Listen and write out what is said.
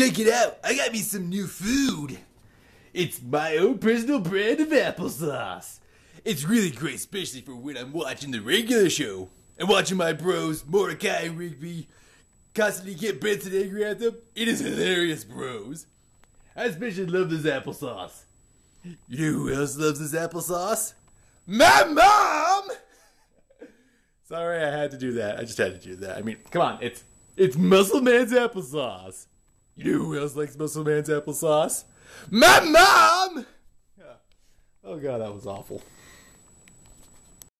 Check it out. I got me some new food. It's my own personal brand of applesauce. It's really great, especially for when I'm watching the regular show and watching my bros, Mordecai and Rigby, constantly get Benson angry at them. It is hilarious, bros. I especially love this applesauce. You know who else loves this applesauce? My mom! Sorry, I had to do that. I just had to do that. I mean, come on, it's it's Muscle Man's applesauce. You know who else likes Muscle Man's applesauce? My mom! Oh god, that was awful.